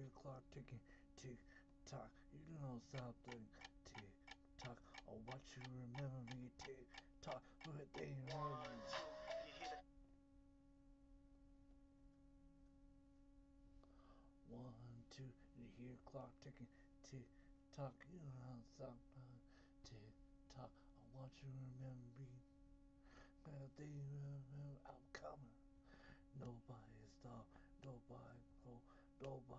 your clock ticking, tick tock. You know something, tick tock. I want you to remember me, tick tock. Look at the One, two, you hear clock ticking, tick tock. You know something, tick tock. I want you to remember me. But they remember I'm coming. Nobody stop, nobody go, nobody.